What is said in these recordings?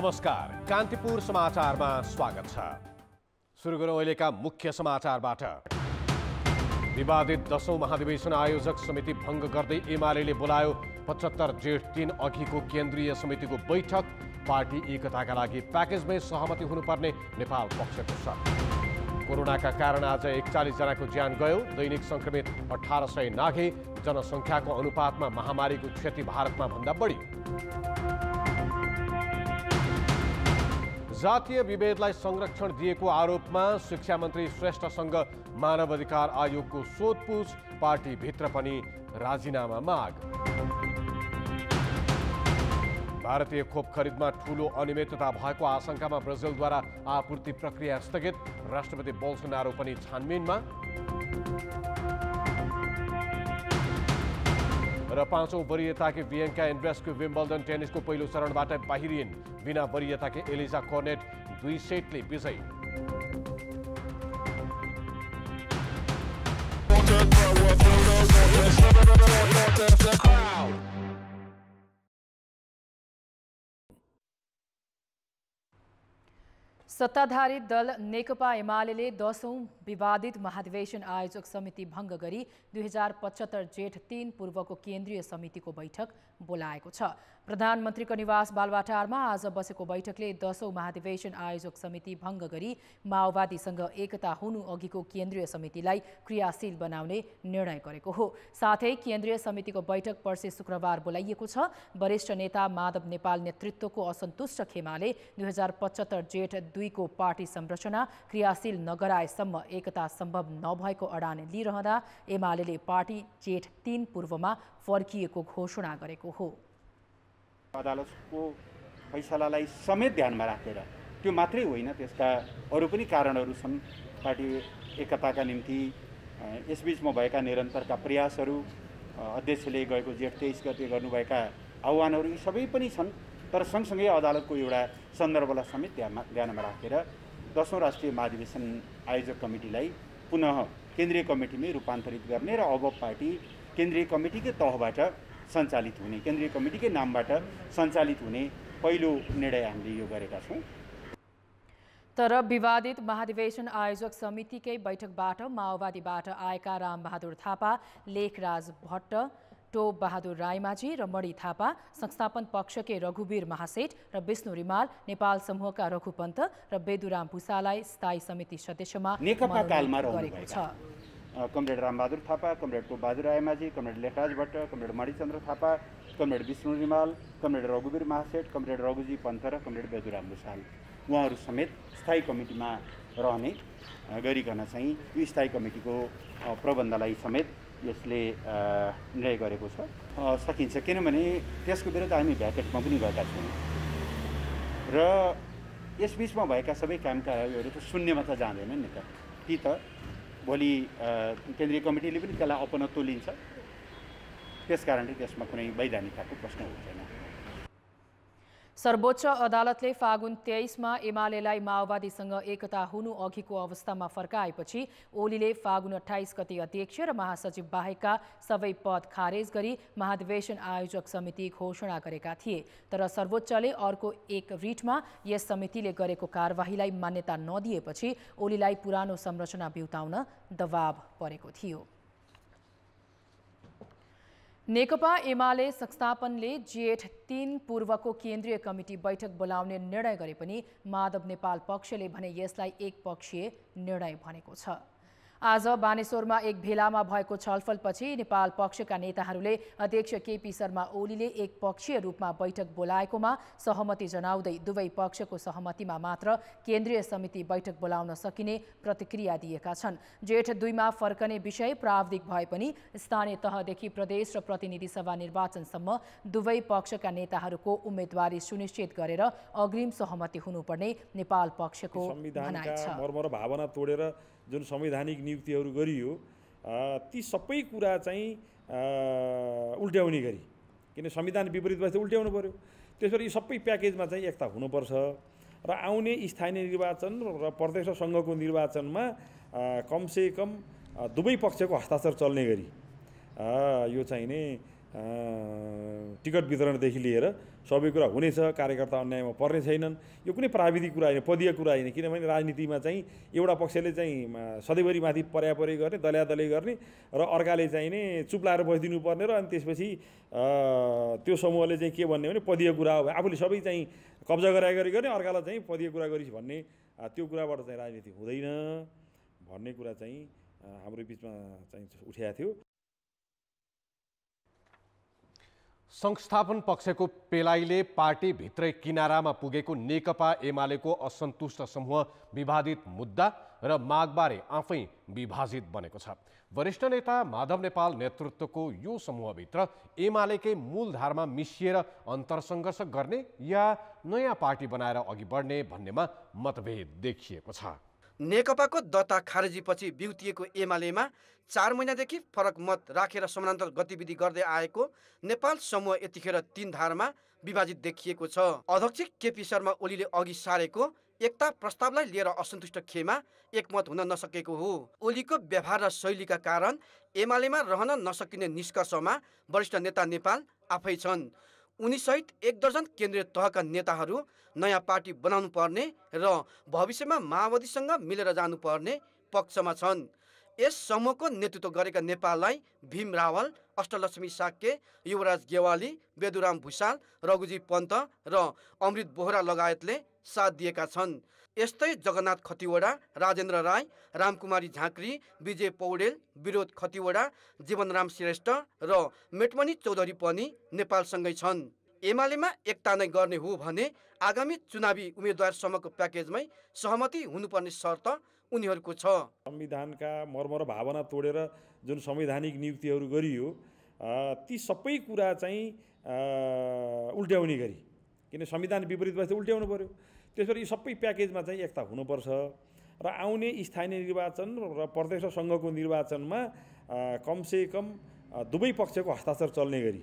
नमस्कार कान्तिपुर समाचारमा स्वागत छ। सुरु गरौँ अहिलेका मुख्य समाचारबाट। विवादित दशौं महाधिवेशन आयोजक समिति भङ्ग गर्दै एमाले बोलायो पचहत्तर जेठ तिन अघिको केन्द्रीय समितिको बैठक पार्टी एकताका लागि प्याकेजमै सहमति हुनुपर्ने नेपाल पक्षको छ। कोरोनाका कारण आज एकचालिसजनाको ज्यान गयो दैनिक सङ्क्रमित अठार सय नाघे जनसङ्ख्याको अनुपातमा महामारीको क्षति भारतमा भन्दा बढी। जातीय विभेदलाई संरक्षण दिएको आरोपमा शिक्षा मन्त्री श्रेष्ठसँग मानव अधिकार आयोगको सोधपुछ पार्टीभित्र पनि राजीनामा माग। भारतीय खोप खरिदमा ठूलो अनियमितता भएको आशंकामा ब्राजिलद्वारा आपूर्ति प्रक्रिया स्थगित राष्ट्रपति बोल्सोनारो पनि छानबिनमा। र पाँचौँ वरियताकी बियङ्का विम्बलडन विम्बल्डन टेनिसको पैलो चरण बाहिरिन् बिना वरियताकी एलिजा कर्नेट दुई सेटले विजयी। सत्ताधारी दल नेकपा एमाले दशौं विवादित महाधिवेशन आयोजक समिति भङ्ग गरी दुई हजार पचहत्तर जेठ तीन पूर्वको केन्द्रीय समितिको बैठक बोलाएको छ। प्रधानमन्त्रीको निवास बालवाटारमा आज बसेको बैठकले दशौं महाधिवेशन आयोजक समिति भङ्ग गरी माओवादीसँग एकता हुनु अघिको केन्द्रीय समितिलाई क्रियाशील बनाउने निर्णय गरेको हो। साथै केन्द्रीय समितिको बैठक पर्सि शुक्रबार बोलाइएको छ। वरिष्ठ नेता माधव नेपाल नेतृत्वको असन्तुष्ट खेमाले दुई हजार पचहत्तर जेठ दुईको पार्टी संरचना क्रियाशील नगराएसम्म एकता सम्भव नभएको अडान लिइरहँदा एमाले पार्टी जेठ तीन पूर्वमा फर्किएको घोषणा गरेको हो। अदालतको फैसलालाई समेत ध्यानमा राखेर त्यो मात्रै होइन त्यसका अरू पनि कारणहरू छन्। पार्टी एकताका निम्ति यसबिचमा भएका निरन्तरका प्रयासहरू अध्यक्षले गएको जेठ तेइस गते गर्नुभएका आह्वानहरू यी सबै पनि छन् तर सँगसँगै अदालतको एउटा सन्दर्भलाई समेत ध्यानमा ध्यानमा राखेर दसौँ राष्ट्रिय महाधिवेशन आयोजक कमिटीलाई पुनः केन्द्रीय कमिटीमै रूपान्तरित गर्ने र अब पार्टी केन्द्रीय कमिटीकै तहबाट सञ्चालित हुने केन्द्रीय कमिटीकै नामबाट सञ्चालित हुने पहिलो निर्णय हामीले यो गरेका छौँ। तर विवादित महाधिवेशन आयोजक समितिकै बैठकबाट माओवादीबाट आएका रामबहादुर थापा लेखराज भट्ट टोप बहादुर राईमाझी र मणि थापा संस्थापन पक्षकै रघुवीर महासेठ र विष्णु रिमाल नेपाल समूहका रघु पन्त र बेदुराम भूषालाई स्थायी समिति सदस्यमा नेकपा कालमा छ। Comrade Ram Bahadur Thapa comrade Top Bahadur Raymajhi comrade Lekhraj Bhatt comrade Manichandra Thapa comrade Bishnu Rimal comrade Raghubir Mahaseth comrade Raghuji Pant र कमरेड बेदुराम भूषाल उहाँहरू समेत स्थायी कमिटीमा रहने गरिकन चाहिँ यो स्थायी कमिटीको प्रबन्धलाई समेत यसले निर्णय गरेको छ। सकिन्छ किनभने त्यसको विरुद्ध हामी भ्याकेटमा पनि गएका छौँ। र यसबिचमा भएका सबै काम कार्यहरू त शून्यमा त जाँदैनन् नि त। ती त भोलि केन्द्रीय कमिटीले पनि त्यसलाई अपनत्व लिन्छ। त्यस कारणले त्यसमा कुनै वैधानिकताको प्रश्न हुँदैन सर्वोच्च अदालतले फागुन तेइसमा एमालेलाई माओवादीसँग एकता हुनु अघिको अवस्थामा फर्काएपछि ओलीले फागुन अठाइस गति अध्यक्ष र महासचिव बाहेकका सबै पद खारेज गरी महाधिवेशन आयोजक समिति घोषणा गरेका थिए। तर सर्वोच्चले अर्को एक रिटमा यस समितिले गरेको कार्यवाहीलाई मान्यता नदिएपछि ओलीलाई पुरानो संरचना बिउताउन दबाव परेको थियो। नेकपा एमाले संस्थापनले जेठ तीन पूर्वको केन्द्रीय कमिटी बैठक बोलाउने निर्णय गरे पनि माधव नेपाल पक्षले भने यसलाई एक पक्षीय निर्णय भनेको छ। आज बानेश्वरमा एक भेलामा भएको छलफलपछि नेपाल पक्षका नेताहरूले अध्यक्ष केपी शर्मा ओलीले एक पक्षीय रूपमा बैठक बोलाएकोमा सहमति जनाउँदै दुवै पक्षको सहमतिमा मात्र केन्द्रीय समिति बैठक बोलाउन सकिने प्रतिक्रिया दिएका छन्। जेठ दुईमा फर्कने विषय प्राविधिक भए पनि स्थानीय तहदेखि प्रदेश र प्रतिनिधि सभा निर्वाचनसम्म दुवै पक्षका नेताहरूको उम्मेद्वारी सुनिश्चित गरेर अग्रिम सहमति हुनुपर्ने नेपाल पक्षको भावना तोडेर जुन संवैधानिक नियुक्तिहरू गरियो ती सबै कुरा चाहिँ उल्ट्याउने गरी। किन संविधान विपरीत भएपछि उल्ट्याउनु पऱ्यो त्यसरी यी सबै प्याकेजमा चाहिँ एकता हुनुपर्छ र आउने स्थानीय निर्वाचन र प्रदेश र सङ्घको निर्वाचनमा अ, कमसे कम अ, दुवै पक्षको हस्ताक्षर चल्ने गरी। यो चाहिँ नि टिकट वितरणदेखि लिएर सबै कुरा हुनेछ कार्यकर्ता अन्यायमा पर्ने छैनन्। यो कुनै प्राविधिक कुरा होइन पदीय कुरा होइन किनभने राजनीतिमा चाहिँ एउटा पक्षले चाहिँ सधैँभरि माथि पर्यापरि गर्ने दलै गर्ने र अर्काले चाहिँ नि चुप लाएर बसिदिनु पर्ने र अनि त्यसपछि त्यो समूहले चाहिँ के भन्ने भने पदीय कुरा हो। आफूले सबै चाहिँ कब्जा गराए गरी गर्ने अर्कालाई चाहिँ पदीय कुरा गरिस् भन्ने त्यो कुराबाट चाहिँ राजनीति हुँदैन भन्ने कुरा चाहिँ हाम्रो बिचमा चाहिँ उठाएको थियो। संस्थापन पक्षको पेलाइले पार्टीभित्रै किनारामा पुगेको नेकपा एमालेको असन्तुष्ट समूह विवादित मुद्दा र मागबारे आफै विभाजित बनेको छ। वरिष्ठ नेता माधव नेपाल नेतृत्वको यो समूहभित्र एमालेकै मूलधारमा मिसिएर अन्तरसङ्घर्ष गर्ने या नयाँ पार्टी बनाएर अघि बढ्ने भन्नेमा मतभेद देखिएको छ। नेकपाको दत्ता खारेजीपछि बिउतिएको एमालेमा चार महिनादेखि फरक मत राखेर समानान्तर गतिविधि गर्दै आएको नेपाल समूह यतिखेर तीन धारमा विभाजित देखिएको छ। अध्यक्ष केपी शर्मा ओलीले अघि सारेको एकता प्रस्तावलाई लिएर असन्तुष्ट खेमा एकमत हुन नसकेको हो। ओलीको व्यवहार र शैलीका कारण एमालेमा रहन नसकिने निष्कर्षमा वरिष्ठ नेता नेपाल आफै छन्। उनीसहित एक दर्जन केन्द्रीय तहका नेताहरू नयाँ पार्टी बनाउनु पर्ने र भविष्यमा माओवादीसँग मिलेर जानुपर्ने पक्षमा छन्। यस समूहको नेतृत्व गरेका नेपाललाई भीम रावल अष्टलक्ष्मी साक्य युवराज गेवाली बेदुराम भूषाल रघुजी पन्त र अमृत बोहरा लगायतले साथ दिएका छन्। यस्तै जगन्नाथ खतिवडा राजेन्द्र राई रामकुमारी झाँक्री विजय पौडेल विरोध खतिवडा जीवनराम श्रेष्ठ र मेटमणि चौधरी पनि नेपालसँगै छन्। एमालेमा एकता नै गर्ने हो भने आगामी चुनावी उम्मेद्वारसम्मको प्याकेजमै सहमति हुनुपर्ने शर्त उनीहरूको छ। संविधानका मर्म र भावना तोडेर जुन संवैधानिक नियुक्तिहरू गरियो ती सबै कुरा चाहिँ उल्ट्याउने गरी। किन संविधान विपरीत भएपछि उल्ट्याउनु पऱ्यो त्यसरी सबै प्याकेजमा चाहिँ एकता हुनुपर्छ र आउने स्थानीय निर्वाचन र प्रदेश सङ्घको निर्वाचनमा कमसेकम दुवै पक्षको हस्ताक्षर चल्ने गरी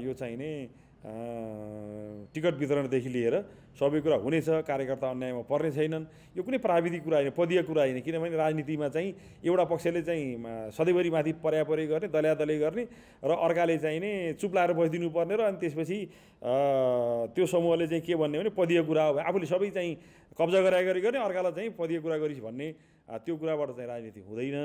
यो चाहिँ नै टिकट वितरणदेखि लिएर सबै कुरा हुनेछ कार्यकर्ता अन्यायमा पर्ने छैनन्। यो कुनै प्राविधिक कुरा होइन पदीय कुरा होइन किनभने राजनीतिमा चाहिँ एउटा पक्षले चाहिँ सधैँभरि माथि पर्यापरि गर्ने दल्या दलै गर्ने र अर्काले चाहिँ नि चुप लाएर बसिदिनु पर्ने र अनि त्यसपछि त्यो समूहले चाहिँ के भन्ने भने पदीय कुरा हो आफूले सबै चाहिँ कब्जा गराए गरी गर्ने अर्कालाई चाहिँ पदीय कुरा गरिस् भन्ने त्यो कुराबाट चाहिँ राजनीति हुँदैन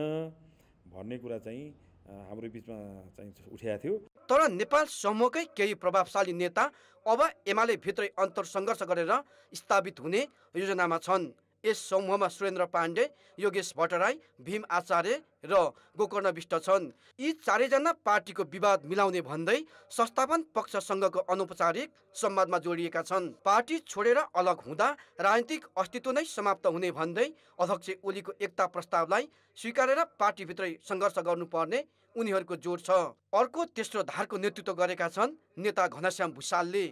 भन्ने कुरा चाहिँ हाम्रो बिचमा चाहिँ उठाएको थियो। तर नेपाल समूहकै केही प्रभावशाली नेता अब एमाले भित्रै अन्तर सङ्घर्ष गरेर स्थापित हुने योजनामा छन्। यस समूहमा सुरेन्द्र पाण्डे योगेश भट्टराई भीम आचार्य र गोकर्ण विष्ट छन्। यी चारैजना पार्टीको विवाद मिलाउने भन्दै संस्थापन पक्षसँगको अनौपचारिक संवादमा जोडिएका छन्। पार्टी छोडेर अलग हुँदा राजनीतिक अस्तित्व नै समाप्त हुने भन्दै अध्यक्ष ओलीको एकता प्रस्तावलाई स्वीकारेर पार्टीभित्रै सङ्घर्ष गर्नुपर्ने उनीहरूको जोड छ। अर्को तेस्रो धारको नेतृत्व गरेका छन् नेता घनश्याम भूषालले।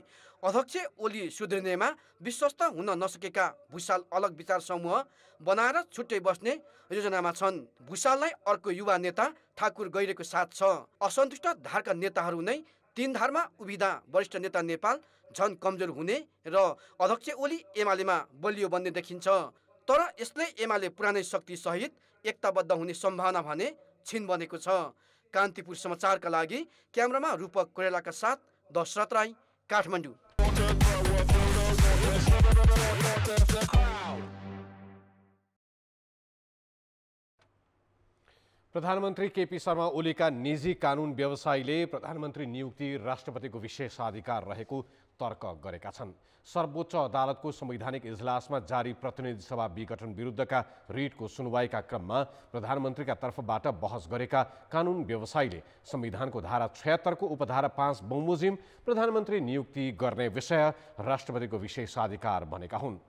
अध्यक्ष ओली सुध्रिनेमा विश्वस्त हुन नसकेका भूषाल अलग विचार समूह बनाएर छुट्टै बस्ने योजनामा छन्। भूषाललाई अर्को युवा नेता ठाकुर गैरेको साथ छ। असन्तुष्ट धारका नेताहरू नै तीन धारमा उभिँदा वरिष्ठ नेता नेपाल झन कमजोर हुने र अध्यक्ष ओली एमालेमा बलियो बन्ने देखिन्छ। तर यसले एमाले पुरानै शक्ति सहित एकताबद्ध हुने सम्भावना भने छिन बनेको छ। कान्तिपुर समाचारका लागि क्यामरामा रूपक कोरेलाका साथ दशरथ राई काठमाडौँ। प्रधानमन्त्री केपी शर्मा ओलीका निजी कानुन व्यवसायीले प्रधानमन्त्री नियुक्ति राष्ट्रपतिको विशेषाधिकार रहेको तर्क गरेका छन्। सर्वोच्च अदालतको संवैधानिक इजलासमा जारी प्रतिनिधि सभा विघटन विरुद्धका रिटको सुनवाईका क्रममा प्रधानमन्त्रीका तर्फबाट बहस गरेका कानुन व्यवसायीले संविधानको धारा छयत्तरको उपधारा पाँच बमोजिम प्रधानमन्त्री नियुक्ति गर्ने विषय राष्ट्रपतिको विशेषाधिकार भनेका हुन्।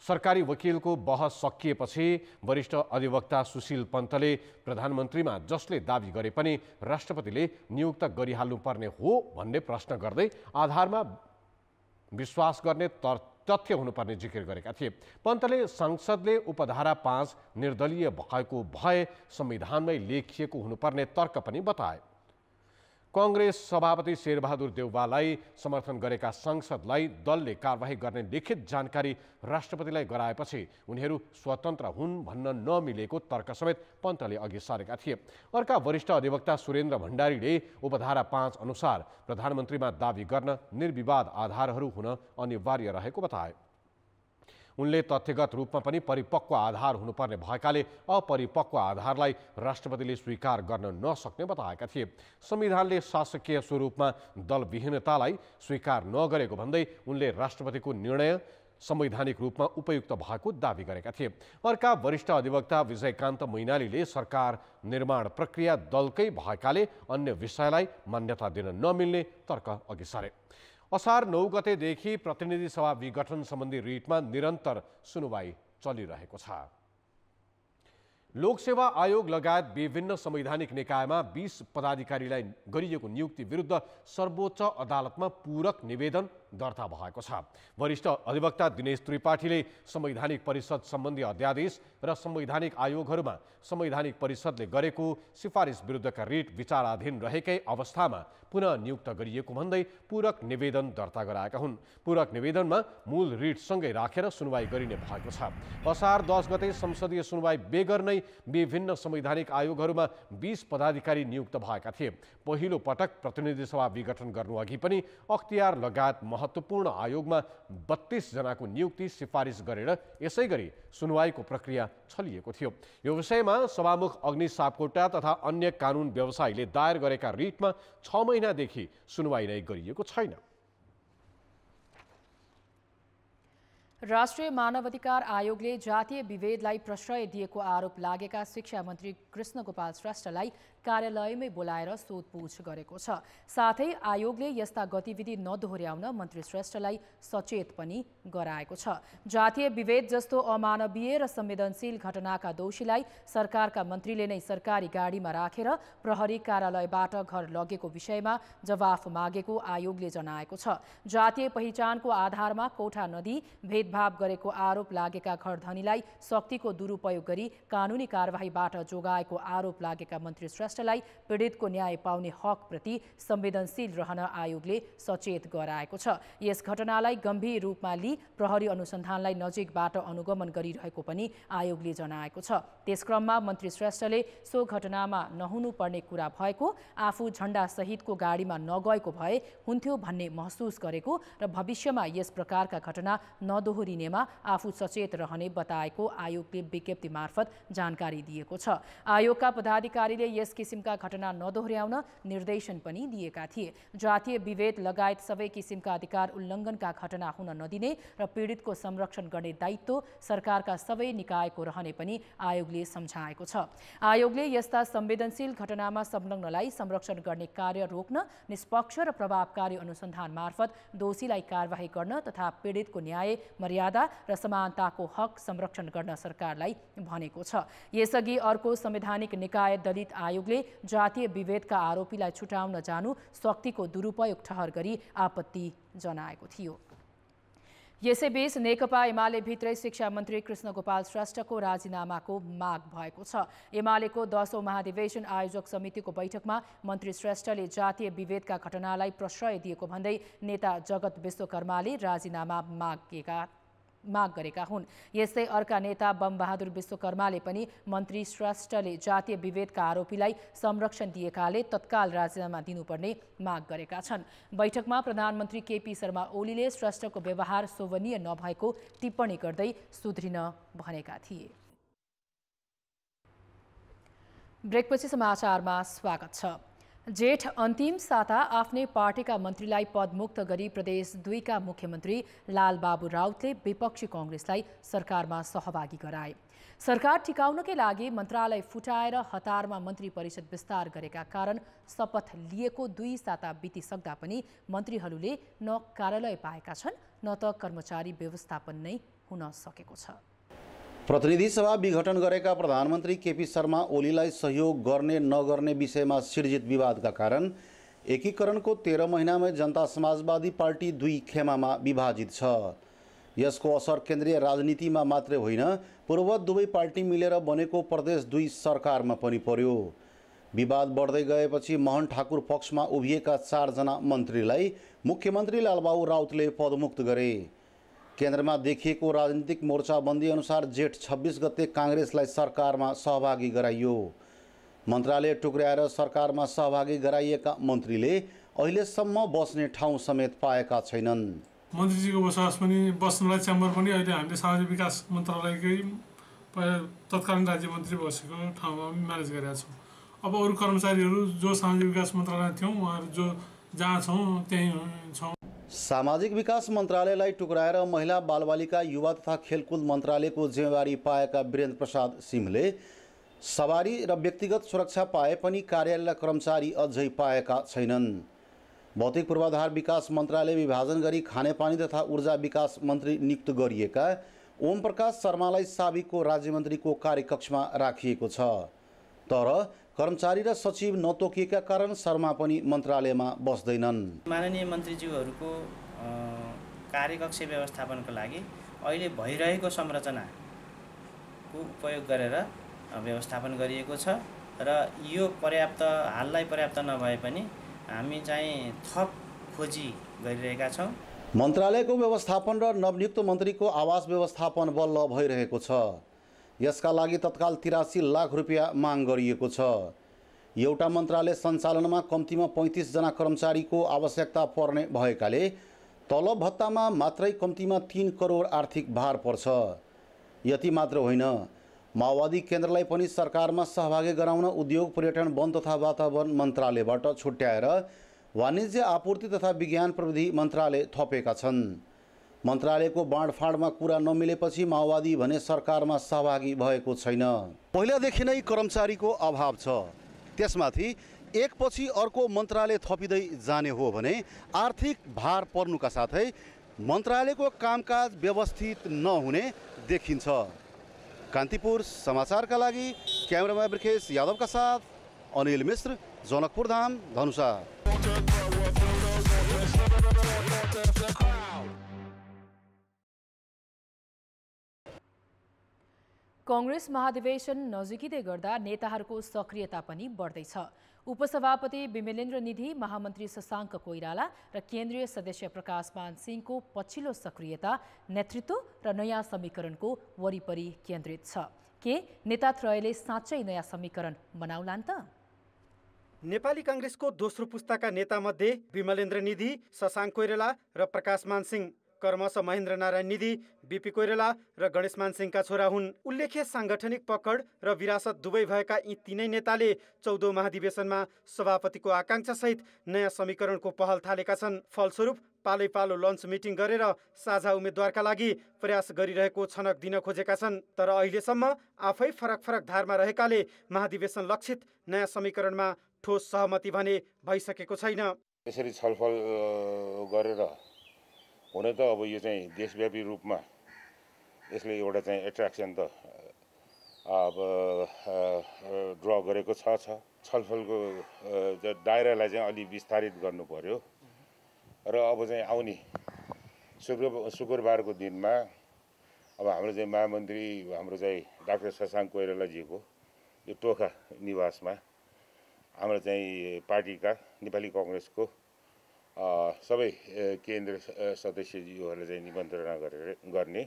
सरकारी वकिलको बहस सकिएपछि वरिष्ठ अधिवक्ता सुशील पन्तले प्रधानमन्त्रीमा जसले दावी गरे पनि राष्ट्रपतिले नियुक्त गरिहाल्नुपर्ने हो भन्ने प्रश्न गर्दै आधारमा विश्वास गर्ने तथ्य हुनुपर्ने जिकिर गरेका थिए। पन्तले संसदले उपधारा पाँच निर्दलीय भएको भए संविधानमै लेखिएको हुनुपर्ने तर्क पनि बताए। कङ्ग्रेस सभापति शेरबहादुर देउवालाई समर्थन गरेका सांसदलाई दलले कारवाही गर्ने लिखित जानकारी राष्ट्रपतिलाई गराएपछि उनीहरू स्वतन्त्र हुन् भन्न नमिलेको तर्क समेत पन्तले अघि सारेका थिए। अर्का वरिष्ठ अधिवक्ता सुरेन्द्र भण्डारीले उपधारा पाँच अनुसार प्रधानमन्त्रीमा दावी गर्न निर्विवाद आधारहरू हुन अनिवार्य रहेको बताए। उनले तथ्यगत रूपमा पनि परिपक्व आधार हुनुपर्ने भएकाले अपरिपक्व आधारलाई राष्ट्रपतिले स्वीकार गर्न नसक्ने बताएका थिए। संविधानले शासकीय स्वरूपमा दलविहीनतालाई स्वीकार नगरेको भन्दै उनले राष्ट्रपतिको निर्णय संवैधानिक रूपमा उपयुक्त भएको दावी गरेका थिए। अर्का वरिष्ठ अधिवक्ता विजयकान्त मैनालीले सरकार निर्माण प्रक्रिया दलकै भएकाले अन्य विषयलाई मान्यता दिन नमिल्ने तर्क अघि सारे। असार नौ गतेदेखि प्रतिनिधि सभा विघटन सम्बन्धी रिटमा निरन्तर सुनवाई चलिरहेको छ। लोकसेवा आयोग लगायत विभिन्न संवैधानिक निकायमा बिस पदाधिकारीलाई गरिएको नियुक्ति विरुद्ध सर्वोच्च अदालतमा पूरक निवेदन दर्ता भएको छ। वरिष्ठ अधिवक्ता दिनेश त्रिपाठीले संवैधानिक परिषद सम्बन्धी अध्यादेश र संवैधानिक आयोगहरूमा संवैधानिक परिषदले गरेको सिफारिस विरुद्धका रिट विचाराधीन रहेकै अवस्थामा पुनः नियुक्त गरिएको भन्दै पूरक निवेदन दर्ता गराएका हुन्। पूरक निवेदनमा मूल रिटसँगै राखेर सुनवाई गरिने भएको छ। असार दस गते संसदीय सुनवाई बेगर नै विभिन्न संवैधानिक आयोगहरूमा बिस पदाधिकारी नियुक्त भएका थिए। पहिलो पटक प्रतिनिधि सभा विघटन गर्नु अघि पनि अख्तियार लगायत महत्त्वपूर्ण आयोगमा बत्तीसजनाको नियुक्ति सिफारिस गरेर यसै गरी सुनवाईको प्रक्रिया छलिएको थियो। यो विषयमा सभामुख अग्नि सापकोटा तथा अन्य कानुन व्यवसायीले दायर गरेका रिटमा छ महिनादेखि सुनवाई नै गरिएको छैन। राष्ट्रिय मानवाधिकार आयोगले जातीय विभेदलाई प्रश्रय दिएको आरोप लागेका शिक्षा मन्त्री कृष्ण गोपाल श्रेष्ठलाई कार्यालयमै बोलाएर सोधपुछ गरेको छ। साथै आयोगले यस्ता गतिविधि नदोहोर्याउन मन्त्री श्रेष्ठलाई सचेत पनि गराएको छ। जातीय विभेद जस्तो अमानवीय र संवेदनशील घटनाका दोषीलाई सरकारका मन्त्रीले नै सरकारी गाडीमा राखेर प्रहरी कार्यालयबाट घर लगेको विषयमा जवाफ मागेको आयोगले जनाएको छ। जातीय पहिचानको आधारमा कोठा नदी भेदभाव गरेको आरोप लागेका घरधनीलाई शक्तिको दुरुपयोग गरी कानुनी कारवाहीबाट जोगाएको आरोप लागेका मन्त्री श्रेष्ठ राष्ट्रलाई पीडितको न्याय पाउने हकप्रति संवेदनशील रहन आयोगले सचेत गराएको छ। यस घटनालाई गम्भीर रूपमा लिई प्रहरी अनुसन्धानलाई नजिकबाट अनुगमन गरिरहेको पनि आयोगले जनाएको छ। त्यसक्रममा मन्त्री श्रेष्ठले सो घटनामा नहुनुपर्ने कुरा भएको आफू झण्डा सहितको गाडीमा नगएको भए हुन्थ्यो भन्ने महसुस गरेको र भविष्यमा यस प्रकारका घटना नदोहोरिनेमा आफू सचेत रहने बताएको आयोगले विज्ञप्ति मार्फत जानकारी दिएको छ। आयोगका पदाधिकारीले यस किसिमका घटना नदोहोर्याउन निर्देशन पनि दिएका थिए। जातीय विभेद लगायत सबै किसिमका अधिकार उल्लङ्घनका घटना हुन नदिने र पीडितको संरक्षण गर्ने दायित्व सरकारका सबै निकायको रहने पनि आयोगले सम्झाएको छ। आयोगले यस्ता संवेदनशील घटनामा संलग्नलाई संरक्षण गर्ने कार्य रोक्न निष्पक्ष र प्रभावकारी अनुसन्धान मार्फत दोषीलाई कारवाही गर्न तथा पीडितको न्याय मर्यादा र समानताको हक संरक्षण गर्न सरकारलाई भनेको छ। यसअघि अर्को संवैधानिक निकाय दलित आयोगले जातीय विभेदका आरोपीलाई छुटाउन जानु शक्तिको दुरुपयोग ठहर गरी आपत्ति जनाएको थियो। यसैबीच नेकपा एमाले भित्रै शिक्षा मन्त्री कृष्ण गोपाल श्रेष्ठको राजीनामाको माग भएको छ। एमालेको दशौं महाधिवेशन आयोजक समितिको बैठकमा मन्त्री श्रेष्ठले जातीय विभेदका घटनालाई प्रश्रय दिएको भन्दै नेता जगत विश्वकर्माले राजीनामा मागेका माग गरेका हुन्। यस्तै अर्का नेता बमबहादुर विश्वकर्माले पनि मन्त्री श्रेष्ठले जातीय विभेदका आरोपीलाई संरक्षण दिएकाले तत्काल राजीनामा दिनुपर्ने माग गरेका छन्। बैठकमा प्रधानमन्त्री केपी शर्मा ओलीले श्रेष्ठको व्यवहार शोभनीय नभएको टिप्पणी गर्दै सुध्रिन भनेका थिए। ब्रेकपछि समाचारमा स्वागत छ। जेठ अन्तिम साता आफ्नै पार्टीका मन्त्रीलाई पदमुक्त गरी प्रदेश दुईका मुख्यमन्त्री लालबाबु राउतले विपक्षी कङ्ग्रेसलाई सरकारमा सहभागी गराए। सरकार टिकाउनकै लागि मन्त्रालय फुटाएर हतारमा मन्त्री परिषद विस्तार गरेका कारण शपथ लिएको दुई साता बितिसक्दा पनि मन्त्रीहरूले न कार्यालय पाएका छन् न त कर्मचारी व्यवस्थापन नै हुन सकेको छ। प्रतिनिधि सभा विघटन गरेका प्रधानमन्त्री केपी शर्मा ओलीलाई सहयोग गर्ने नगर्ने विषयमा सिर्जित विवादका कारण एकीकरणको तेह्र महिनामै जनता समाजवादी पार्टी दुई खेमामा विभाजित छ। यसको असर केन्द्रीय राजनीतिमा मात्रै होइन पूर्व दुवै पार्टी मिलेर बनेको प्रदेश दुई सरकारमा पनि पर्यो। विवाद बढ्दै गएपछि मोहन ठाकुर पक्षमा उभिएका चारजना मन्त्रीलाई मुख्यमन्त्री लालबाबु राउतले पदमुक्त गरे। केन्द्रमा देखिएको राजनीतिक मोर्चाबन्दी अनुसार जेठ छब्बिस गते काङ्ग्रेसलाई सरकारमा सहभागी गराइयो। मन्त्रालय टुक्र्याएर सरकारमा सहभागी गराइएका मन्त्रीले अहिलेसम्म बस्ने ठाउँ समेत पाएका छैनन्। मन्त्रीजीको बसोबास पनि बस्नलाई च्याम्बर पनि अहिले हामीले सामाजिक विकास मन्त्रालयकै तत्कालीन राज्य मन्त्री बसेको ठाउँमा पनि म्यानेज गरेका छौँ। अब अरू कर्मचारीहरू जो सामाजिक विकास मन्त्रालय थियौँ उहाँहरू जो जहाँ छौँ त्यहीँ छौँ। सामाजिक विकास मन्त्रालयलाई टुक्राएर महिला बालबालिका युवा तथा खेलकुद मन्त्रालयको जिम्मेवारी पाएका वीरेन्द्र प्रसाद सिंहले सवारी र व्यक्तिगत सुरक्षा पाए पनि कार्यालय कर्मचारी अझै पाएका छैनन्। भौतिक पूर्वाधार विकास मन्त्रालय विभाजन गरी खानेपानी तथा ऊर्जा विकास मन्त्री नियुक्त गरिएका ओम प्रकाश शर्मालाई साबिकको राज्यमन्त्रीको कार्यकक्षमा राखिएको छ। तर कर्मचारी र सचिव नतोकिएका कारण शर्मा पनि मन्त्रालयमा बस्दैनन्। माननीय मन्त्रीज्यूहरूको कार्यकक्ष व्यवस्थापनको लागि अहिले भइरहेको संरचनाको उपयोग गरेर व्यवस्थापन गरिएको छ र यो पर्याप्त हाललाई पर्याप्त नभए पनि हामी चाहिँ थप खोजी गरिरहेका छौँ। मन्त्रालयको व्यवस्थापन र नवनियुक्त मन्त्रीको आवास व्यवस्थापन बल्ल भइरहेको छ। यसका लागि तत्काल तिरासी लाख रुपियाँ माग गरिएको छ। एउटा मन्त्रालय सञ्चालनमा कम्तीमा पैँतिसजना कर्मचारीको आवश्यकता पर्ने भएकाले तलब भत्तामा मात्रै कम्तीमा तिन करोड आर्थिक भार पर्छ। यति मात्र होइन माओवादी केन्द्रलाई पनि सरकारमा सहभागी गराउन उद्योग पर्यटन वन तथा वातावरण मन्त्रालयबाट छुट्याएर वाणिज्य आपूर्ति तथा विज्ञान प्रविधि मन्त्रालय थपेका छन्। मन्त्रालयको बाँडफाँडमा कुरा नमिलेपछि माओवादी भने सरकारमा सहभागी भएको छैन। पहिलादेखि नै कर्मचारीको अभाव छ। त्यसमाथि एकपछि अर्को मन्त्रालय थपिँदै जाने हो भने आर्थिक भार पर्नुका साथै मन्त्रालयको कामकाज व्यवस्थित नहुने देखिन्छ। कान्तिपुर समाचारका लागि क्यामेरामा ब्रिखेश यादवका साथ अनिल मिश्र जनकपुर धाम धनुषा। कङ्ग्रेस महाधिवेशन नजिकिँदै गर्दा नेताहरूको सक्रियता पनि बढ्दैछ। उपसभापति विमलेन्द्र निधि महामन्त्री शशाङ्क कोइराला र केन्द्रीय सदस्य प्रकाश मान सिंहको पछिल्लो सक्रियता नेतृत्व र नयाँ समीकरणको वरिपरि केन्द्रित छ। के नेतात्रयले साँच्चै नयाँ समीकरण बनाउलान् त? नेपाली काङ्ग्रेसको दोस्रो पुस्ताका नेतामध्ये विमलेन्द्र निधि शशाङ्क कोइराला र प्रकाश मान सिंह। कर्मश महेन्द्र नारायण निधि बिपी कोइराला र गणेशमान सिंहका छोरा हुन्। उल्लेख्य साङ्गठनिक पकड र विरासत दुवै भएका यी तीनै नेताले चौधौँ महाधिवेशनमा सभापतिको आकाङ्क्षासहित नयाँ समीकरणको पहल थालेका छन्। फलस्वरूप पालै पालो लन्च मिटिङ गरेर साझा उम्मेद्वारका लागि प्रयास गरिरहेको छनक दिन खोजेका छन्। तर अहिलेसम्म आफै फरक फरक धारमा रहेकाले महाधिवेशन लक्षित नयाँ समीकरणमा ठोस सहमति भने भइसकेको छैन। यसरी छलफल गरेर हुन त अब यो चाहिँ देशव्यापी रूपमा यसले एउटा चाहिँ एट्र्याक्सन त अब ड्र गरेको छ छ। छलफलको दायरालाई चाहिँ अलि विस्तारित गर्नु पर्यो। र अब चाहिँ आउने शुक्र शुक्रबारको दिनमा अब हाम्रो चाहिँ महामन्त्री हाम्रो चाहिँ डाक्टर शशाङ्क कोइरालाजीको यो टोखा निवासमा हाम्रो चाहिँ पार्टीका नेपाली कङ्ग्रेसको सबै केन्द्र स- सदस्यज्यूहरूलाई चाहिँ निमन्त्रणा गरेर गर्ने।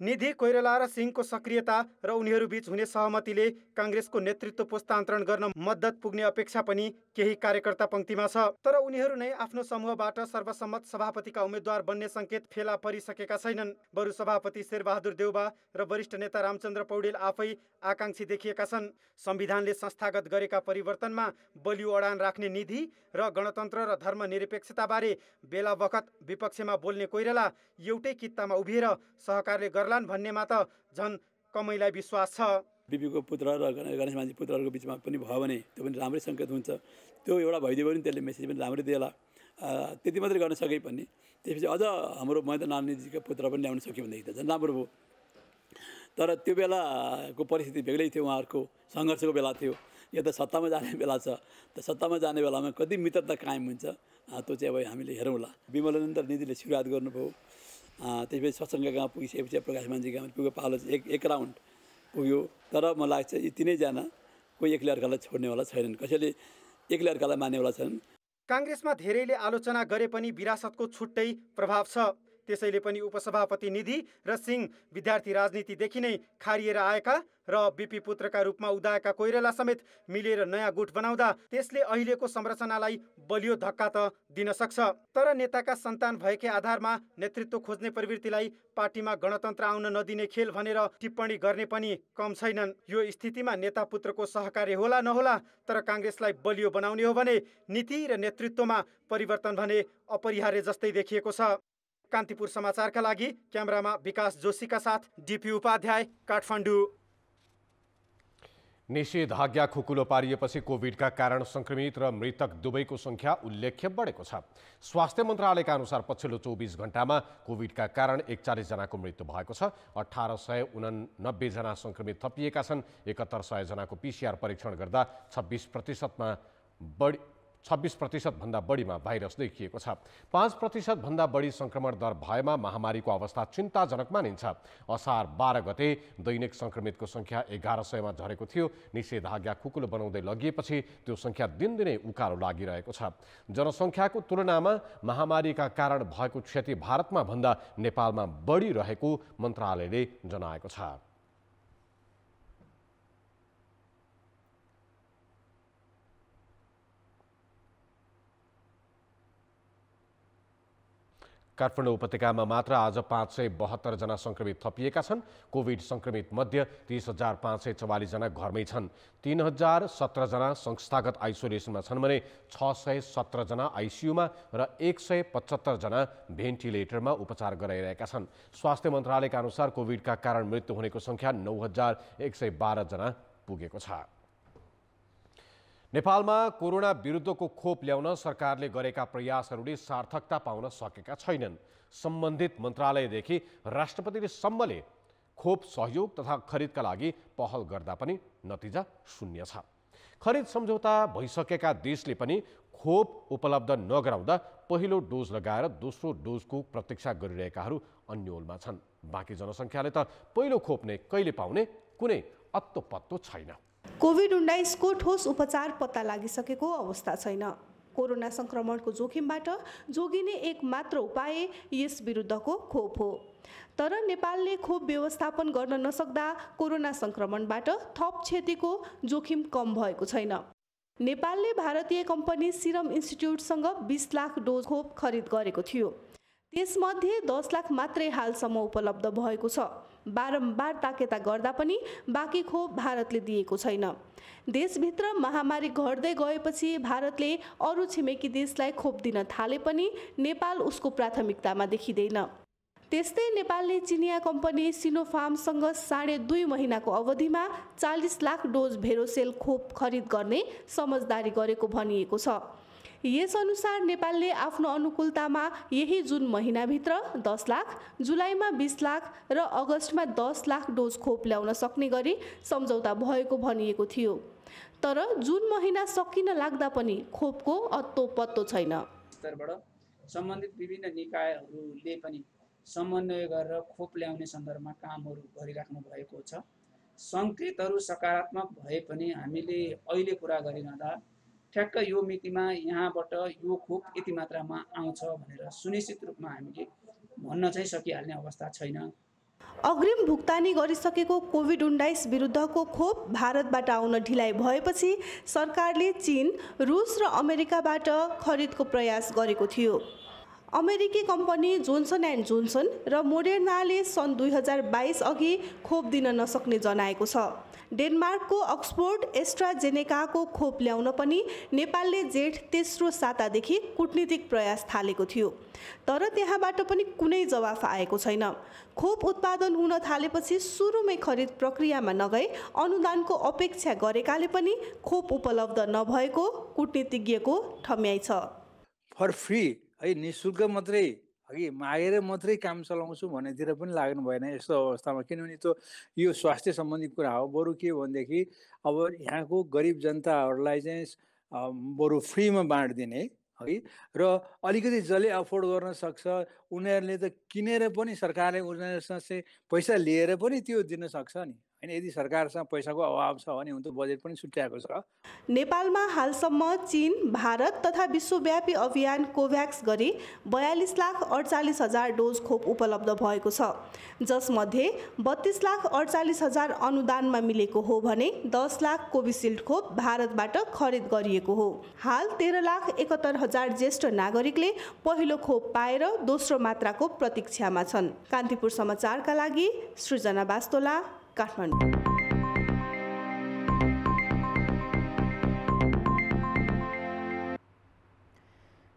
निधि कोइराला र सिंहको सक्रियता र उनीहरूबीच हुने सहमतिले काङ्ग्रेसको नेतृत्व पुस्तान्तरण गर्न मद्दत पुग्ने अपेक्षा पनि केही कार्यकर्ता पङ्क्तिमा छ। तर उनीहरू नै आफ्नो समूहबाट सर्वसम्मत सभापतिका उम्मेद्वार बन्ने सङ्केत फेला परिसकेका छैनन्। बरु सभापति शेरबहादुर देउबा र वरिष्ठ नेता रामचन्द्र पौडेल आफै आकाङ्क्षी देखिएका छन्। संविधानले संस्थागत गरेका परिवर्तनमा बलियो अडान राख्ने निधि र गणतन्त्र र धर्मनिरपेक्षताबारे बेला बखत विपक्षमा बोल्ने कोइराला एउटै कित्तामा उभिएर सहकारले गर्लान् भन्नेमा त झन् कमैलाई विश्वास छ। बिपीको पुत्र र गणे- गणेश मान्छे पुत्रहरूको बिचमा पनि भयो भने त्यो पनि राम्रै सङ्केत हुन्छ। त्यो एउटा भइदियो भने त्यसले मेसेज पनि राम्रै दिएला। त्यति मात्रै गर्न सके पनि। त्यसपछि अझ हाम्रो महेन्द्र नारायणजीको पुत्र पनि ल्याउन सक्यो भनेदेखि त झन् राम्रो भयो। तर त्यो बेलाको परिस्थिति बेग्लै थियो उहाँहरूको सङ्घर्षको बेला थियो। यो त सत्तामा जाने बेला छ। त सत्तामा जाने बेलामा कति मित्रता कायम हुन्छ त्यो चाहिँ अब हामीले हेरौँला। विमलेन्द्र निधिले सुरुवात गर्नुभयो। त्यसपछि सत्सङ्ग गाउँ पुगिसकेपछि प्रकाश मान्छे गाउँ पुग्यो पालो एक एक राउन्ड पुग्यो। तर मलाई लाग्छ यी तिनैजना कोही एक्लै अर्कालाई छोड्नेवाला छैनन्। कसैले एक्लै अर्कालाई मान्नेवाला छैनन्। काङ्ग्रेसमा धेरैले आलोचना गरे पनि विरासतको छुट्टै प्रभाव छ। त्यसैले पनि उपसभापति निधि र सिंह विद्यार्थी राजनीतिदेखि नै खारिएर आएका र बिपी पुत्रका रूपमा उदाएका कोइराला समेत मिलेर नयाँ गुट बनाउँदा त्यसले अहिलेको संरचनालाई बलियो धक्का त दिन सक्छ। तर नेताका सन्तान भएकै आधारमा नेतृत्व खोज्ने प्रवृत्तिलाई पार्टीमा गणतन्त्र आउन नदिने खेल भनेर टिप्पणी गर्ने पनि कम छैनन्। यो स्थितिमा नेता पुत्रको सहकार्य होला नहोला तर काङ्ग्रेसलाई बलियो बनाउने हो भने नीति र नेतृत्वमा परिवर्तन भने अपरिहार्य जस्तै देखिएको छ। कान्तिपुर समाचारका लागि क्यामेरामा विकास जोशीका साथ डिपी उपाध्याय काठमाडौँ। निषेधाज्ञा खुकुलो पारिएपछि कोभिडका कारण सङ्क्रमित र मृतक दुवैको सङ्ख्या उल्लेख्य बढेको छ। स्वास्थ्य मन्त्रालयका अनुसार पछिल्लो चौबिस घन्टामा कोभिडका कारण एकचालिसजनाको मृत्यु भएको छ। अठार सय उनानब्बेजना सङ्क्रमित थपिएका छन्। एकहत्तर सयजनाको पिसिआर परीक्षण गर्दा छब्बिस प्रतिशतमा बढी छब्बिस प्रतिशतभन्दा बढीमा भाइरस देखिएको छ। पाँच प्रतिशतभन्दा बढी सङ्क्रमण दर भएमा महामारीको अवस्था चिन्ताजनक मानिन्छ। असार बाह्र गते दैनिक सङ्क्रमितको सङ्ख्या एघार सयमा झरेको थियो। निषेधाज्ञा खुकुलो बनाउँदै लगिएपछि त्यो सङ्ख्या दिनदिनै उकालो लागिरहेको छ। जनसङ्ख्याको तुलनामा महामारीका कारण भएको क्षति भारतमा भन्दा नेपालमा बढी रहेको मन्त्रालयले जनाएको छ। काठमाडौँ उपत्यकामा मात्र आज पाँच सय बहत्तरजना सङ्क्रमित थपिएका छन्। कोभिड सङ्क्रमित मध्ये तिस हजार पाँच सय चौवालिसजना घरमै छन्। तिन हजार सत्रजना संस्थागत आइसोलेसनमा छन् भने छ सय सत्रजना आइसियुमा र एक सय पचहत्तरजना भेन्टिलेटरमा उपचार गराइरहेका छन्। स्वास्थ्य मन्त्रालयका अनुसार कोभिडका कारण मृत्यु हुनेको सङ्ख्या नौ हजार एक सय बाह्रजना पुगेको छ। नेपालमा कोरोना विरुद्धको खोप ल्याउन सरकारले गरेका प्रयासहरूले सार्थकता पाउन सकेका छैनन्। सम्बन्धित मन्त्रालयदेखि राष्ट्रपतिले सम्मले खोप सहयोग तथा खरिदका लागि पहल गर्दा पनि नतिजा शून्य छ। खरिद सम्झौता भइसकेका देशले पनि खोप उपलब्ध नगराउँदा पहिलो डोज लगाएर दोस्रो डोजको प्रतीक्षा गरिरहेकाहरू अन्यलमा छन्। बाँकी जनसङ्ख्याले त पहिलो खोप नै कहिले पाउने कुनै अत्तो पत्तो छैन। कोभिड उन्नाइसको ठोस उपचार पत्ता लागिसकेको अवस्था छैन। कोरोना सङ्क्रमणको जोखिमबाट जोगिने एक मात्र उपाय यस विरुद्धको खोप हो। तर नेपालले खोप व्यवस्थापन गर्न नसक्दा कोरोना सङ्क्रमणबाट थप क्षतिको जोखिम कम भएको छैन। नेपालले भारतीय कम्पनी सिरम इन्स्टिच्युटसँग बिस लाख डोज खोप खरिद गरेको थियो। त्यसमध्ये दस लाख मात्रै हालसम्म उपलब्ध भएको छ। बारम्बार ताकेता गर्दा पनि बाँकी खोप भारतले दिएको छैन। देशभित्र महामारी घट्दै गएपछि भारतले अरू छिमेकी देशलाई खोप दिन थाले पनि नेपाल उसको प्राथमिकतामा देखिँदैन। त्यस्तै नेपालले चिनिया कम्पनी सिनोफार्मसँग साढे दुई महिनाको अवधिमा चालिस लाख डोज भेरोसेल खोप खरिद गर्ने समझदारी गरेको भनिएको छ। यसअनुसार नेपालले आफ्नो अनुकूलतामा यही जुन महिनाभित्र दस लाख जुलाईमा बिस लाख र अगस्तमा दस लाख डोज खोप ल्याउन सक्ने गरी सम्झौता भएको भनिएको थियो। तर जुन महिना सकिन लाग्दा पनि खोपको अत्तो पत्तो छैन। सम्बन्धित विभिन्न निकायहरूले पनि समन्वय गरेर खोप ल्याउने सन्दर्भमा कामहरू गरिराख्नु भएको छ। सङ्केतहरू सकारात्मक भए पनि हामीले अहिले कुरा गरिरहँदा ठ्याक्क यो मितिमा यहाँबाट यो खोप यति मात्रामा आउँछ भनेर सुनिश्चित रूपमा हामीले भन्न चाहिँ सकिहाल्ने अवस्था छैन। अग्रिम भुक्तानी गरिसकेको कोभिड उन्नाइस विरुद्धको खोप भारतबाट आउन ढिलाइ भएपछि सरकारले चीन रुस र अमेरिकाबाट खरिदको प्रयास गरेको थियो। अमेरिकी कम्पनी जोन्सन एन्ड जोन्सन र मोडेर्नाले सन् दुई हजार बाइस अघि खोप दिन नसक्ने जनाएको छ। डेनमार्कको अक्सफोर्ड एस्ट्राजेनेकाको खोप ल्याउन पनि नेपालले जेठ तेस्रो सातादेखि कुटनीतिक प्रयास थालेको थियो। तर त्यहाँबाट पनि कुनै जवाफ आएको छैन। खोप उत्पादन हुन थालेपछि सुरुमै खरिद प्रक्रियामा नगई अनुदानको अपेक्षा गरेकाले पनि खोप उपलब्ध नभएको कुटनीतिज्ञको ठम्याइ छ। फर फ्री है नि शुल्क मात्रै अघि मागेर मात्रै काम चलाउँछु भन्नेतिर पनि लाग्नु भएन यस्तो अवस्थामा। किनभने त्यो यो स्वास्थ्य सम्बन्धी कुरा हो। बरु के भनेदेखि अब यहाँको गरिब जनताहरूलाई चाहिँ बरु फ्रीमा बाँडिदिने है र अलिकति जसले अफोर्ड गर्न सक्छ उनीहरूले त किनेर पनि सरकारले उनीहरूसँग चाहिँ पैसा लिएर पनि त्यो दिन सक्छ नि। होइन यदि सरकारसँग पैसाको अभाव छ भने हुन बजेट पनि छुट्याएको छ। नेपालमा हालसम्म चीन भारत तथा विश्वव्यापी अभियान कोभ्याक्स गरी बयालिस लाख अडचालिस हजार डोज खोप उपलब्ध भएको छ। जसमध्ये बत्तिस लाख अडचालिस हजार अनुदानमा मिलेको हो भने दस लाख कोभिसिल्ड खोप भारतबाट खरिद गरिएको हो। हाल तेह्र लाख एकहत्तर हजार ज्येष्ठ नागरिकले पहिलो खोप पाएर दोस्रो मात्राको प्रतीक्षामा छन्। कान्तिपुर समाचारका लागि सृजना बास्तोला काठमाडौँ।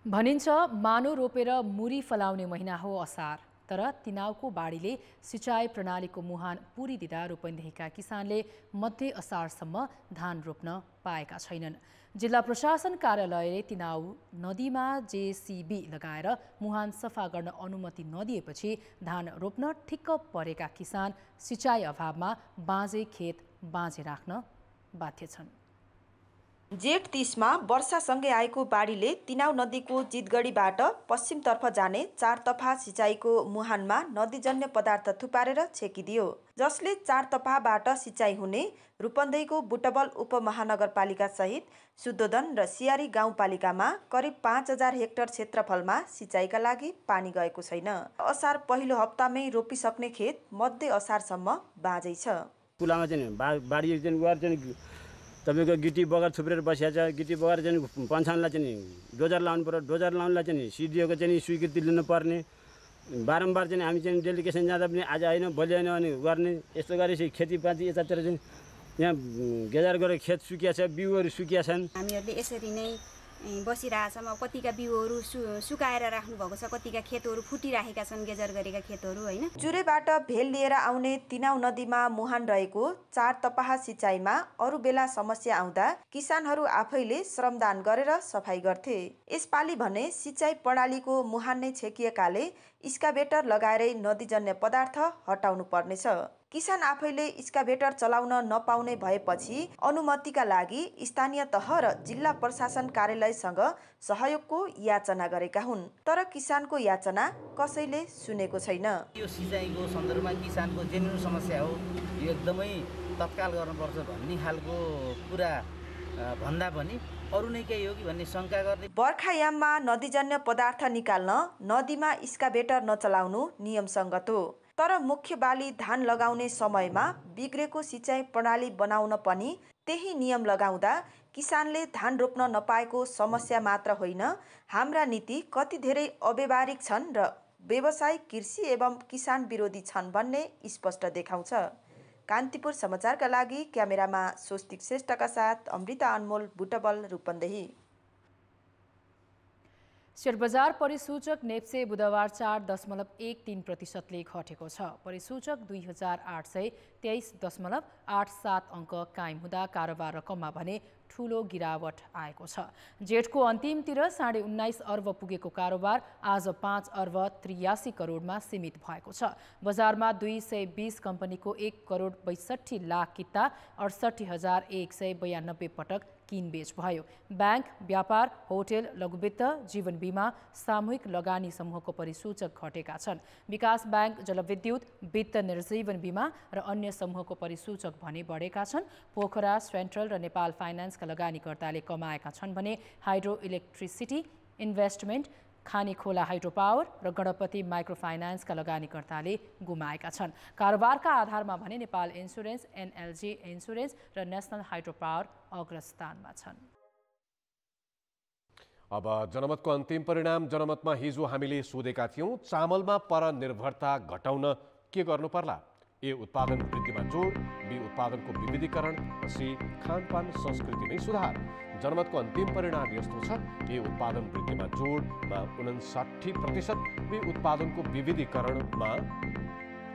भनिन्छ मानो रोपेर मुरी फलाउने महिना हो असार। तर तिनाउको बाढीले सिँचाइ प्रणालीको मुहान पुरिदिँदा रूपन्देहीका किसानले मध्य असारसम्म धान रोप्न पाएका छैनन्। जिल्ला प्रशासन कार्यालयले तिनाउ नदीमा जेसिबी लगाएर मुहान सफा गर्न अनुमति नदिएपछि धान रोप्न ठिक्क परेका किसान सिँचाइ अभावमा बाँझे खेत बाँझे राख्न बाध्य छन्। जेठ तिसमा वर्षासँगै आएको बाढीले तिनाउ नदीको जितगढीबाट पश्चिमतर्फ जाने चार तफा सिँचाइको मुहानमा नदीजन्य पदार्थ थुपारेर छेकिदियो जसले चार तफाबाट सिँचाइ हुने रूपन्देहीको बुटबल उपमहानगरपालिका सहित शुद्धोधन र सियारी गाउँपालिकामा करिब पाँच हजार हेक्टर क्षेत्रफलमा सिँचाइका लागि पानी गएको छैन। असार पहिलो हप्तामै रोपिसक्ने खेत मध्य असारसम्म बाँझै छ। तपाईँको गिटी बगर थुप्रेर बसिएको छ गिटी बगर चाहिँ पन्छानलाई चाहिँ डोजर लाउनु पऱ्यो डोजर लाउनुलाई चाहिँ सिडिओको चाहिँ स्वीकृति लिनुपर्ने। बारम्बार चाहिँ हामी चाहिँ डेलिगेसन जाँदा पनि आज होइन भोलि होइन भने गर्ने। यस्तो गरेपछि खेतीपाती यतातिर चाहिँ यहाँ गेजार गरेर खेत सुकिया छ बिउहरू सुकिया छन्। हामीहरूले यसरी नै बसिरहेछौँ कतिका बिउहरू सु सुकाएर राख्नुभएको छ कतिका खेतहरू फुटिराखेका छन् गेजर गरेका खेतहरू होइन? चुरेबाट भेल लिएर आउने तिनाउ नदीमा मुहान रहेको चार तपाहा सिँचाइमा अरू बेला समस्या आउँदा किसानहरू आफैले श्रमदान गरेर सफाइ गर्थे। यसपालि भने सिँचाइ प्रणालीको मुहान नै छेकिएकाले इस्काबेटर लगाएरै नदीजन्य पदार्थ हटाउनु पर्नेछ। किसान आफैले इस्काभेटर चलाउन नपाउने भएपछि अनुमतिका लागि स्थानीय तह र जिल्ला प्रशासन कार्यालयसँग सहयोगको याचना गरेका हुन्। तर किसानको याचना कसैले सुनेको छैन। यो सिँचाइको सन्दर्भमा किसानको जेन्युन समस्या हो। यो एकदमै तत्काल गर्नुपर्छ भन्ने खालको कुरा भन्दा पनि अरू नै केही हो कि भन्ने शङ्का गर्ने बर्खायाममा नदीजन्य पदार्थ निकाल्न नदीमा इस्काभेटर नचलाउनु नियमसङ्गत हो। तर मुख्य बाली धान लगाउने समयमा बिग्रेको सिँचाइ प्रणाली बनाउन पनि त्यही नियम लगाउँदा किसानले धान रोप्न नपाएको समस्या मात्र होइन। हाम्रा नीति कति धेरै अव्यवहारिक छन् र व्यावसायिक कृषि एवं किसान विरोधी छन् भन्ने स्पष्ट देखाउँछ। कान्तिपुर समाचारका लागि क्यामेरामा स्वस्तिक श्रेष्ठका साथ अमृता अनमोल बुटबल रूपन्देही। सेयर बजार परिसूचक नेप्से बुधबार चार दशमलव एक तिन प्रतिशतले घटेको छ। परिसूचक दुई हजार आठ सय तेइस दशमलव आठ सात अङ्क कायम हुँदा कारोबार रकममा भने ठुलो गिरावट आएको छ। जेठको अन्तिमतिर साढे उन्नाइस अर्ब पुगेको कारोबार आज पाँच अर्ब त्रियासी करोडमा सीमित भएको छ। बजारमा दुई सय बिस कम्पनीको एक करोड बैसठी लाख किता अडसठी हजार एक सय बयानब्बे पटक किनबेच भयो? ब्याङ्क व्यापार होटेल लघुवित्त जीवन बिमा सामूहिक लगानी समूहको परिसूचक घटेका छन्। विकास ब्याङ्क जलविद्युत वित्त निर्जीवन बिमा र अन्य समूहको परिसूचक भने बढेका छन्। पोखरा सेन्ट्रल र नेपाल फाइनेन्सका लगानीकर्ताले कमाएका छन् भने हाइड्रो इलेक्ट्रिसिटी इन्भेस्टमेन्ट खाने खोला हाइड्रो पावर र गणपति माइक्रो फाइनेन्सका लगानीकर्ताले गुमाएका छन्। कारोबारका आधारमा भने नेपाल इन्सुरेन्स एनएलजी इन्सुरेन्स र नेसनल हाइड्रो पावर अग्रस्थानमा छन्। अब जनमतको अन्तिम परिणाम जनमतमा हिजो हामीले सोधेका थियौँ चामलमा पर निर्भरता घटाउन के गर्नु पर्ला? ए उत्पादन वृद्धिमा जोड बी उत्पादनको विविधीकरण र सी खानपान संस्कृतिमै सुधार। जनमतको अन्तिम परिणाम यस्तो छ। ए उत्पादन वृद्धिमा जोडमा उन्साठी प्रतिशत उत्पादनको विविधीकरणमा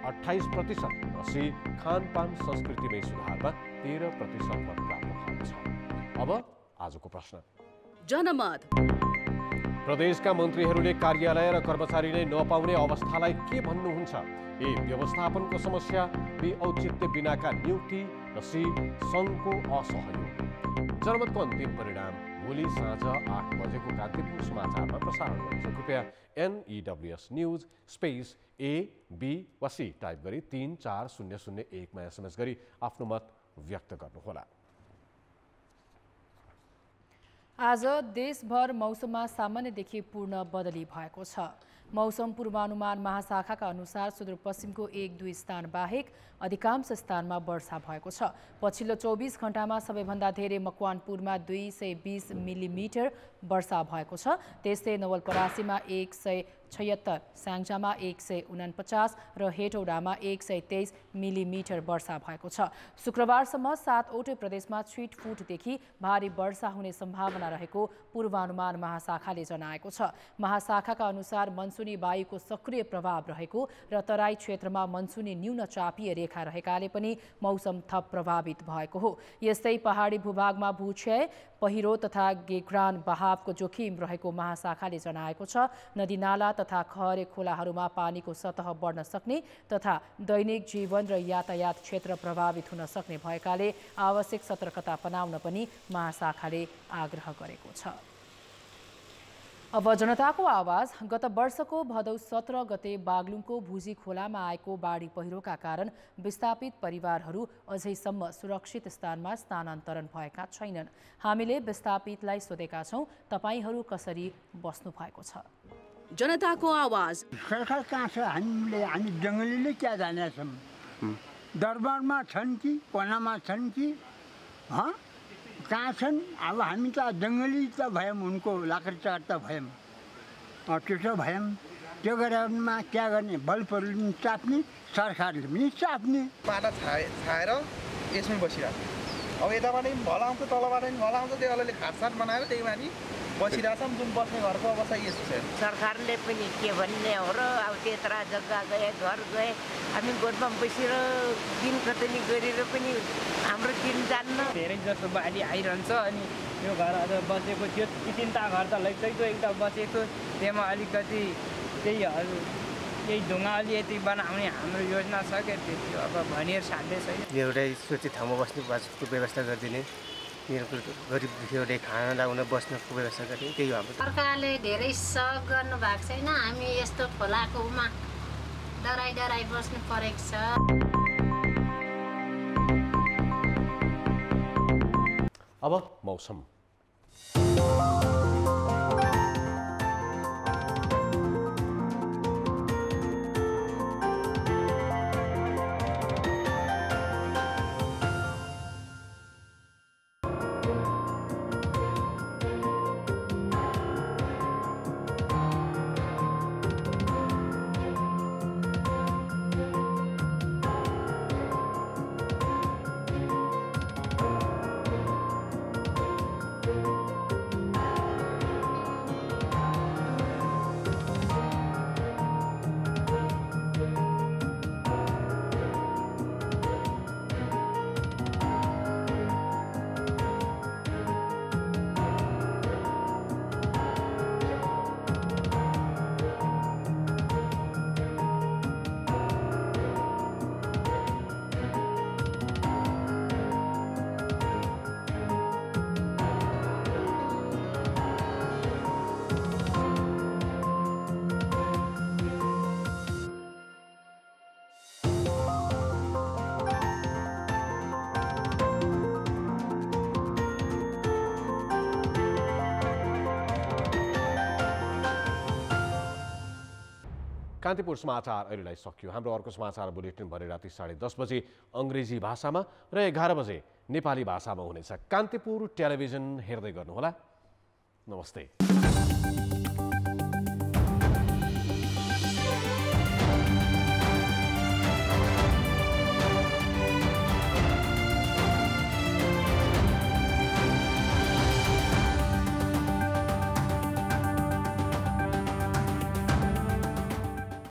अठाइस प्रतिशत र सी खानपान संस्कृतिमै सुधारमा तेह्र प्रतिशत मत प्राप्त भएको छ। अब आजको प्रश्न। जनमत। प्रदेशका मन्त्रीहरूले कार्यालय र कर्मचारी नै नपाउने अवस्थालाई के भन्नुहुन्छ? ए व्यवस्थापनको समस्या बी औचित्य बिनाका नियुक्ति र सी सङ्घको असहयोग। जनमतको अन्तिम परिणाम भोलि साँझ आठ बजेको कान्तिपुर समाचारमा प्रसारण गरिन्छ कृपया N E W S news space A B वा सी टाइप गरी तिन चार शून्य शून्य एकमा एसएमएस गरी आफ्नो मत व्यक्त गर्नुहोला। आज देशभर मौसममा सामान्यदेखि पूर्ण बदली भएको छ। मौसम पूर्वानुमान महाशाखाका अनुसार सुदूरपश्चिमको एक दुई स्थान बाहेक अधिकांश स्थानमा वर्षा भएको छ। पछिल्लो चौबिस घण्टामा सबैभन्दा धेरै मकवानपुरमा दुई सय बिस मिलिमिटर वर्षा भएको छ। त्यस्तै नवलपरासीमा एक सय छयत्तर स्याङ्जामा एक सय उनापचास र हेटौडामा एक सय तेइस मिलिमिटर वर्षा भएको छ। शुक्रबारसम्म सातवटै प्रदेशमा छिटफुटदेखि भारी वर्षा हुने सम्भावना रहेको पूर्वानुमान महाशाखाले जनाएको छ। महाशाखाका अनुसार मनसुनी वायुको सक्रिय प्रभाव रहेको र तराई क्षेत्रमा मनसुनी न्यून चापीय रेखा रहेकाले पनि मौसम थप प्रभावित भएको हो। यस्तै पहाडी भूभागमा भूक्षय पहिरो तथा गेग्रान बहावको जोखिम रहेको महाशाखाले जनाएको छ। नदीनाला तथा खहरे खोलाहरूमा पानीको सतह बढ्न सक्ने तथा दैनिक जीवन र यातायात क्षेत्र प्रभावित हुन सक्ने भएकाले आवश्यक सतर्कता अपनाउन पनि महाशाखाले आग्रह गरेको छ। अब जनताको आवाज गत वर्षको भदौ सत्र गते बागलुङको भुजी खोलामा आएको बाढी पहिरोका कारण विस्थापित परिवारहरू अझैसम्म सुरक्षित स्थानमा स्थानान्तरण भएका छैनन्। हामीले विस्थापितलाई सोधेका छौँ तपाईँहरू कसरी बस्नु भएको छ? जनताको आवाज। सरकार कहाँ छ हामीले हामी जङ्गलीले क्या जानेछौँ? दरबारमा छन् कि पनामा छन् कि? हँ? कहाँ छन् अब हामी त जङ्गली त भयौँ उनको लाकरचार त भयौँ। त्यसो भयौँ। त्यो गरेरमा क्या गर्ने बल्बहरू पनि चाप्ने सरकारले पनि चाप्ने। माटा छाए छाएर यसमै बसिरहेको। अब यताबाट पनि भल आउँछ तलबाट पनि भल आउँछ त्यो अलिअलि खाटसाट बनाएर त्यही माथि। बसिरहेछौँ जुन बस्ने घरको अवस्था यस्तो छ सरकारले पनि के भन्ने हो र अब त्यत्रा जग्गा गए घर गए हामी गोठमा बसेर दिन खतनी गरेर पनि हाम्रो दिन जान्न धेरै जस्तो बाढी आइरहन्छ अनि यो घर अझ बसेको थियो तिनवटा घर त लैसक्यो एउटा बसेको त्यसमा अलिकति त्यही केही ढुङ्गा अलिकति बनाउने हाम्रो योजना छ क्या त्यति अब भनिएर साध्य छैन एउटै सुरक्षित ठाउँमा बस्ने बस्नुको व्यवस्था गरिदिने मेरो गरिब दुखीहरूले खाना लाउन बस्नको व्यवस्था गर्ने त्यही हो हाम्रो सरकारले धेरै सहयोग गर्नु भएको छैन। हामी यस्तो खोलाकोमा डराइ डराइ बस्नु परेको छ। अब मौसम। कान्तिपुर समाचार अहिलेलाई सकियो। हाम्रो अर्को समाचार बुलेटिन भरे राति साढे दस बजे अङ्ग्रेजी भाषामा र एघार बजे नेपाली भाषामा हुनेछ। कान्तिपुर टेलिभिजन हेर्दै गर्नुहोला। नमस्ते।